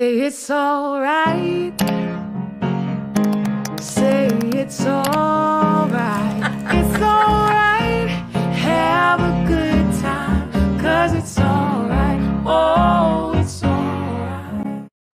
Say it's alright. Say it's alright. it's alright. Have a good time. Cause it's alright.